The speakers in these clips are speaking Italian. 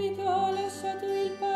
Subito ho lasciato il padre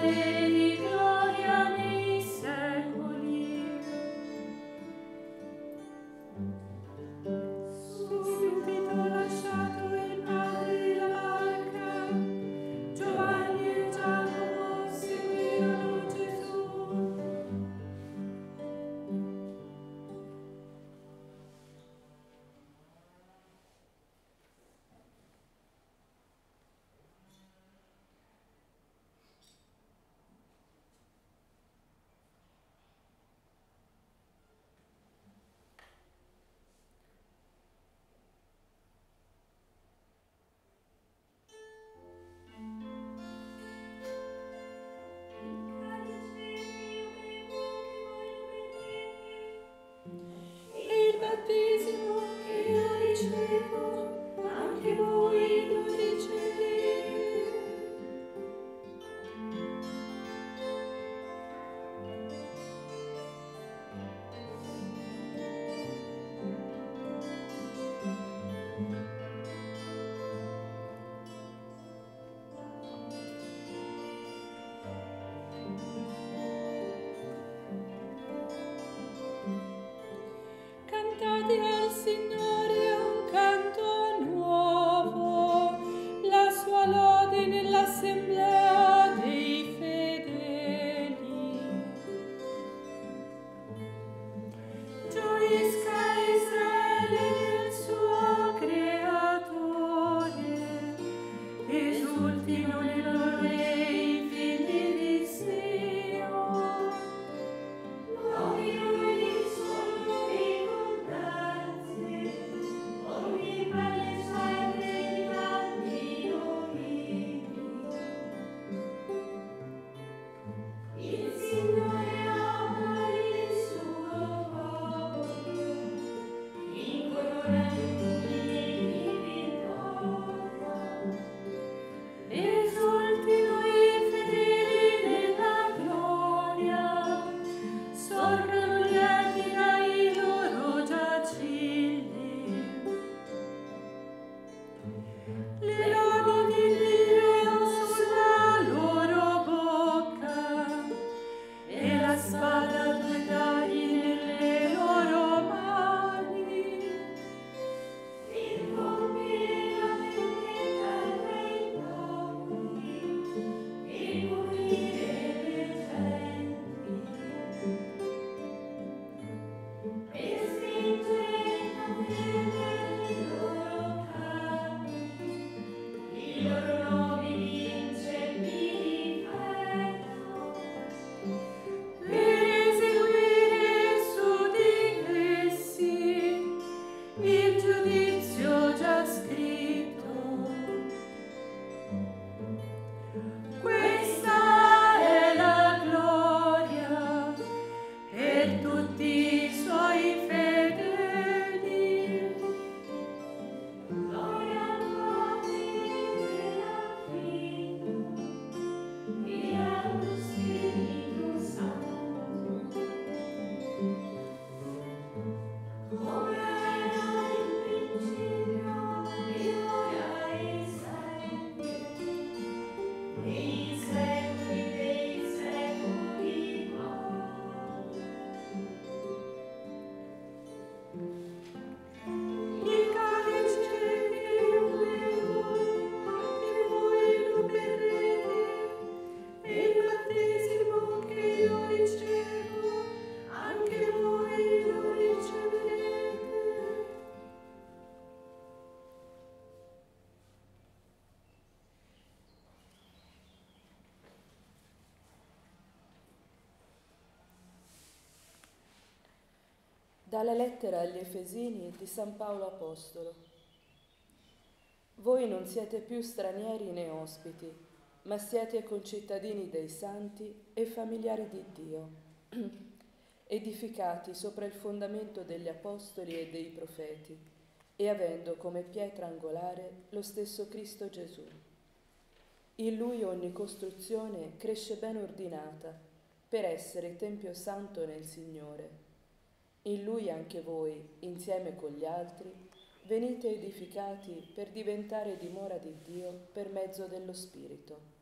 Father. Dalla lettera agli Efesini di San Paolo Apostolo. Voi non siete più stranieri né ospiti, ma siete concittadini dei santi e familiari di Dio, edificati sopra il fondamento degli apostoli e dei profeti, e avendo come pietra angolare lo stesso Cristo Gesù. In lui ogni costruzione cresce ben ordinata per essere Tempio Santo nel Signore in lui anche voi, insieme con gli altri, venite edificati per diventare dimora di Dio per mezzo dello Spirito.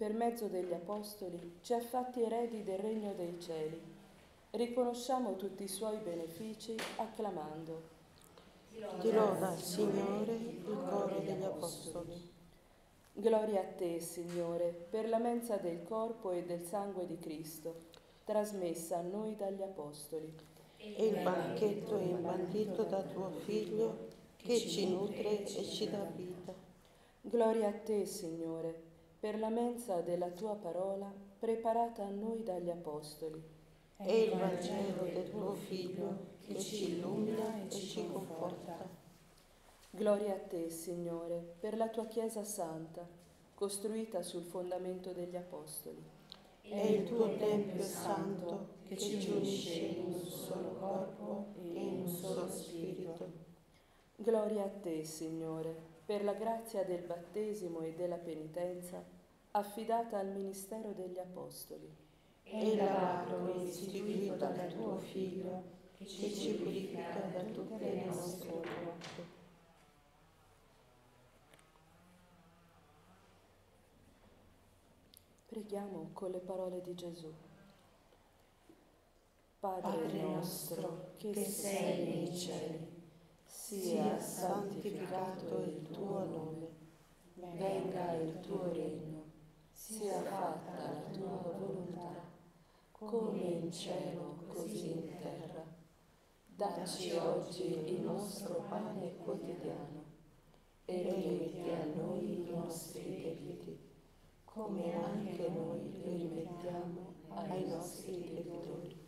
Per mezzo degli Apostoli, ci ha fatti eredi del regno dei cieli. Riconosciamo tutti i suoi benefici acclamando. Ti loda, Signore, il coro degli Apostoli. Gloria a te, Signore, per la mensa del corpo e del sangue di Cristo, trasmessa a noi dagli Apostoli. E il banchetto imbandito da tuo Figlio, che ci nutre e ci dà vita. Gloria a te, Signore, per la mensa della tua parola preparata a noi dagli Apostoli. E il Vangelo del tuo Figlio, che ci illumina e ci conforta. Gloria a te, Signore, per la tua Chiesa santa, costruita sul fondamento degli Apostoli. E il tuo Tempio santo, che ci unisce in un solo corpo e in un solo spirito. Gloria a te, Signore, per la grazia del battesimo e della penitenza affidata al ministero degli Apostoli. E il lavoro istituito dal tuo Figlio, che ci purifica da tutte le nostre colpe. Preghiamo con le parole di Gesù. Padre, nostro, che, sei nei cieli, sia sia santificato il tuo nome, venga il tuo regno, sia fatta la tua volontà, come in cielo così in terra. Dacci oggi il nostro pane quotidiano e rimetti a noi i nostri debiti, come anche noi li rimettiamo ai nostri debitori.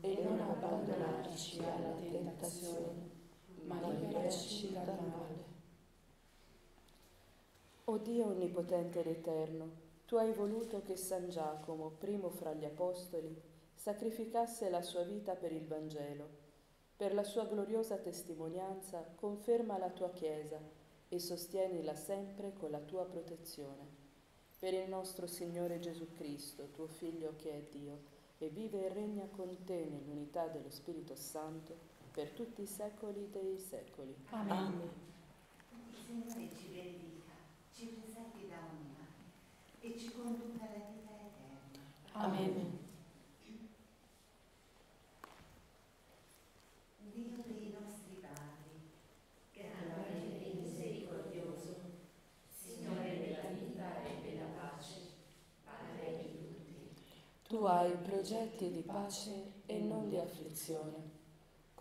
E non abbandonarci alla tentazione, ma liberaci dal male. O Dio Onnipotente ed Eterno, Tu hai voluto che San Giacomo, primo fra gli Apostoli, sacrificasse la sua vita per il Vangelo. Per la sua gloriosa testimonianza conferma la Tua Chiesa e sostienila sempre con la Tua protezione. Per il nostro Signore Gesù Cristo, Tuo Figlio che è Dio, e vive e regna con Te nell'unità dello Spirito Santo, per tutti i secoli dei secoli. Amen. Il Signore ci benedica, ci preservi da ogni male e ci conduca alla vita eterna. Amen. Dio dei nostri padri, Grande e misericordioso, Signore della vita e della pace, Padre di tutti, Tu hai progetti di pace e non di afflizione.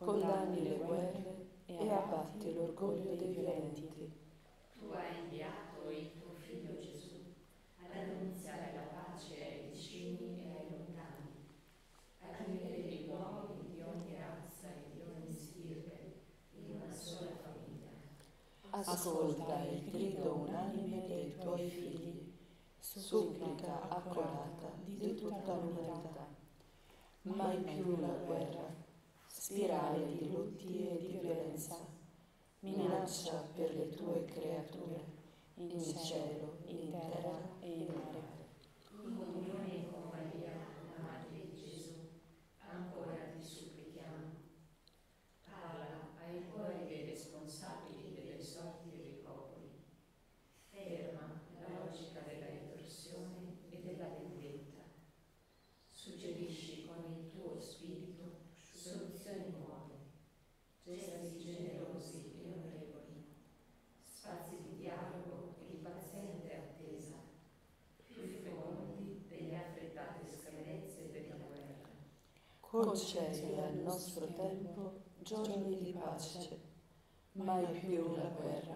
Condanni le guerre e abbatti l'orgoglio dei violenti. tu hai inviato il tuo Figlio Gesù ad annunziare la pace ai vicini e ai lontani, ad unire gli uomini di ogni razza e di ogni stirpe in una sola famiglia. Ascolta il grido unanime dei tuoi figli, supplica accorata di tutta l'umanità. Mai più la guerra, spirale di lutti e di violenza, minaccia per le tue creature, in cielo, in terra e in mare. In comunione con Maria, la Madre di Gesù, ancora ti supplichiamo. Parla ai cuori dei responsabili delle sorti dei popoli. Ferma la logica della ritorsione e della vendetta. Suggerisci con il tuo spirito soluzioni nuove, gesti generosi e onorevoli, spazi di dialogo e di paziente attesa, più fecondi delle affrettate sclerenze della guerra. Concedi al nostro tempo giorni di pace, mai più la guerra.